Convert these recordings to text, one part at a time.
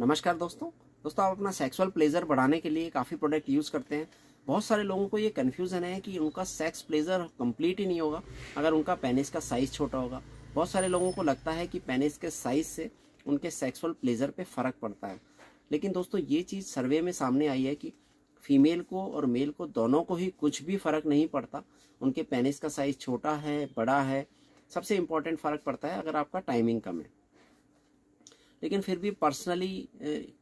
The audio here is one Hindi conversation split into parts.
नमस्कार दोस्तों। दोस्तों, आप अपना सेक्सुअल प्लेजर बढ़ाने के लिए काफ़ी प्रोडक्ट यूज़ करते हैं। बहुत सारे लोगों को ये कन्फ्यूज़न है कि उनका सेक्स प्लेजर कंप्लीट ही नहीं होगा अगर उनका पेनिस का साइज़ छोटा होगा। बहुत सारे लोगों को लगता है कि पेनिस के साइज़ से उनके सेक्सुअल प्लेजर पे फ़र्क पड़ता है। लेकिन दोस्तों, ये चीज़ सर्वे में सामने आई है कि फीमेल को और मेल को दोनों को ही कुछ भी फ़र्क नहीं पड़ता। उनके पेनिस का साइज़ छोटा है, बड़ा है, सबसे इंपॉर्टेंट फ़र्क पड़ता है अगर आपका टाइमिंग कम है। लेकिन फिर भी पर्सनली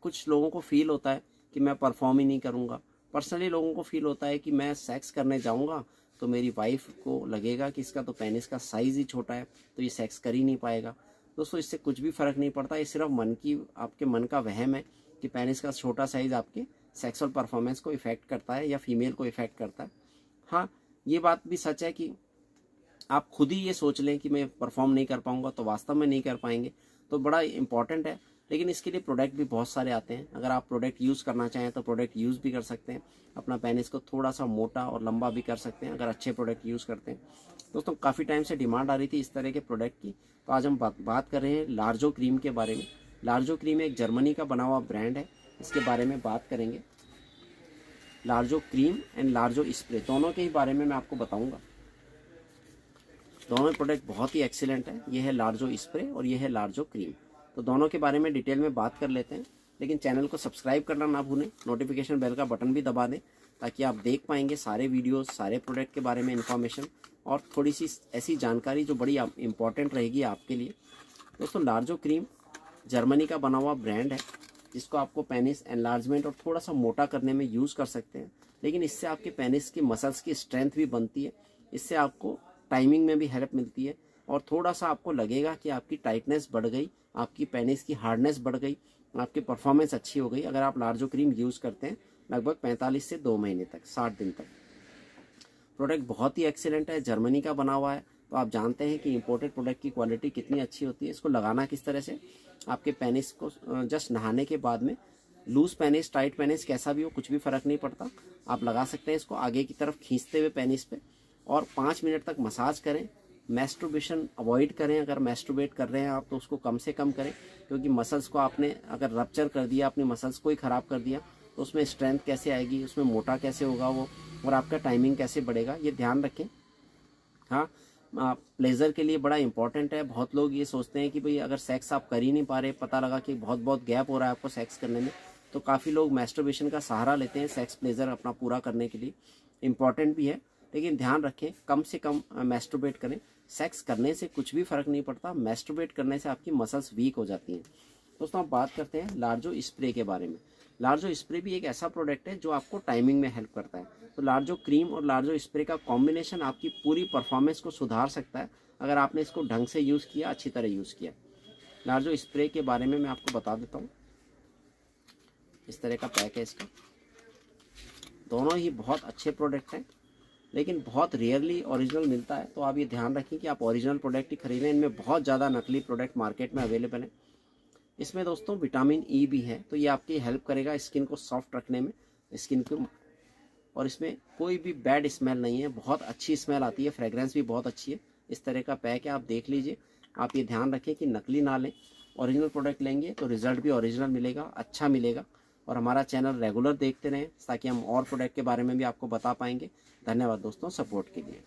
कुछ लोगों को फील होता है कि मैं परफॉर्म ही नहीं करूँगा। पर्सनली लोगों को फील होता है कि मैं सेक्स करने जाऊँगा तो मेरी वाइफ को लगेगा कि इसका तो पेनिस का साइज़ ही छोटा है तो ये सेक्स कर ही नहीं पाएगा। दोस्तों, इससे कुछ भी फ़र्क नहीं पड़ता, ये सिर्फ़ मन की, आपके मन का वहम है कि पेनिस का छोटा साइज़ आपके सेक्सुअल परफॉर्मेंस को इफ़ेक्ट करता है या फीमेल को इफ़ेक्ट करता है। हाँ ये बात भी सच है कि आप खुद ही ये सोच लें कि मैं परफॉर्म नहीं कर पाऊँगा तो वास्तव में नहीं कर पाएँगे। तो बड़ा इंपॉर्टेंट है। लेकिन इसके लिए प्रोडक्ट भी बहुत सारे आते हैं। अगर आप प्रोडक्ट यूज़ करना चाहें तो प्रोडक्ट यूज़ भी कर सकते हैं। अपना पेनिस को थोड़ा सा मोटा और लंबा भी कर सकते हैं, अगर अच्छे प्रोडक्ट यूज़ करते हैं। दोस्तों, काफ़ी टाइम से डिमांड आ रही थी इस तरह के प्रोडक्ट की। तो आज हम बात बात कर रहे हैं लार्जो क्रीम के बारे में। लार्जो क्रीम एक जर्मनी का बना हुआ ब्रांड है। इसके बारे में बात करेंगे। Largo cream and Largo spray दोनों के ही बारे में मैं आपको बताऊँगा। दोनों प्रोडक्ट बहुत ही एक्सीलेंट है। ये है लार्जो स्प्रे और ये है लार्जो क्रीम तो दोनों के बारे में डिटेल में बात कर लेते हैं, लेकिन चैनल को सब्सक्राइब करना ना भूलें। नोटिफिकेशन बेल का बटन भी दबा दें, ताकि आप देख पाएँगे सारे वीडियोस सारे प्रोडक्ट के बारे में इन्फॉर्मेशन और थोड़ी सी ऐसी जानकारी जो बड़ी इंपॉर्टेंट रहेगी आपके लिए। दोस्तों लार्जो क्रीम जर्मनी का बना हुआ ब्रांड है। जिसको आपको पेनिस एनलार्जमेंट और थोड़ा सा मोटा करने में यूज़ कर सकते हैं। लेकिन इससे आपके पेनिस की मसल्स की स्ट्रेंथ भी बनती है। इससे आपको टाइमिंग में भी हेल्प मिलती है। और थोड़ा सा आपको लगेगा कि आपकी टाइटनेस बढ़ गई, आपकी पेनिस की हार्डनेस बढ़ गई, आपकी परफॉर्मेंस अच्छी हो गई। अगर आप लार्जो क्रीम यूज़ करते हैं, लगभग 45 से दो महीने तक 60 दिन तक। प्रोडक्ट बहुत ही एक्सीलेंट है जर्मनी का बना हुआ है। तो आप जानते हैं कि इम्पोर्टेड प्रोडक्ट की क्वालिटी कितनी अच्छी होती है। इसको लगाना किस तरह से? आपके पेनिस को जस्ट नहाने के बाद में। लूज पेनिस टाइट पेनिस कैसा भी हो, कुछ भी फ़र्क नहीं पड़ता। आप लगा सकते हैं इसको आगे की तरफ़ खींचते हुए पेनिस पे। और पाँच मिनट तक मसाज करें मैस्ट्रोबेशन अवॉइड करें, अगर मैस्ट्रोबेट कर रहे हैं आप तो उसको कम से कम करें, क्योंकि मसल्स को आपने अगर रप्चर कर दिया अपने मसल्स को ही ख़राब कर दिया तो उसमें स्ट्रेंथ कैसे आएगी, उसमें मोटा कैसे होगा वो, और आपका टाइमिंग कैसे बढ़ेगा, ये ध्यान रखें। हाँ प्लेजर के लिए बड़ा इंपॉर्टेंट है, बहुत लोग ये सोचते हैं कि भाई अगर सेक्स आप कर ही नहीं पा रहे, पता लगा कि बहुत बहुत गैप हो रहा है आपको सेक्स करने में तो काफ़ी लोग मैस्ट्रोबेशन का सहारा लेते हैं सेक्स प्लेजर अपना पूरा करने के लिए। इंपॉर्टेंट भी है। लेकिन ध्यान रखें, कम से कम मैस्ट्रोबेट करें। सेक्स करने से कुछ भी फ़र्क नहीं पड़ता मैस्ट्रोबेट करने से आपकी मसल्स वीक हो जाती हैं। दोस्तों, आप बात करते हैं लार्जो स्प्रे के बारे में। लार्जो स्प्रे भी एक ऐसा प्रोडक्ट है जो आपको टाइमिंग में हेल्प करता है। तो लार्जो क्रीम और लार्जो स्प्रे का कॉम्बिनेशन आपकी पूरी परफॉर्मेंस को सुधार सकता है, अगर आपने इसको ढंग से यूज़ किया, अच्छी तरह यूज़ किया। लार्जो स्प्रे के बारे में मैं आपको बता देता हूँ। इस तरह का पैक है इसका। दोनों ही बहुत अच्छे प्रोडक्ट हैं। लेकिन बहुत रेयरली ओरिजिनल मिलता है। तो आप ये ध्यान रखें कि आप ओरिजिनल प्रोडक्ट ही खरीदें। इनमें बहुत ज़्यादा नकली प्रोडक्ट मार्केट में अवेलेबल है। इसमें दोस्तों विटामिन ई e भी है तो ये आपकी हेल्प करेगा स्किन को सॉफ्ट रखने में स्किन को और इसमें कोई भी बैड स्मेल नहीं है। बहुत अच्छी स्मेल आती है फ्रेग्रेंस भी बहुत अच्छी है। इस तरह का पैक है, आप देख लीजिए। आप ये ध्यान रखें कि नकली ना लें। ओरिजिनल प्रोडक्ट लेंगे तो रिज़ल्ट भी ओरिजिनल मिलेगा अच्छा मिलेगा। और हमारा चैनल रेगुलर देखते रहें ताकि हम और प्रोडक्ट के बारे में भी आपको बता पाएँगे। धन्यवाद दोस्तों, सपोर्ट के लिए।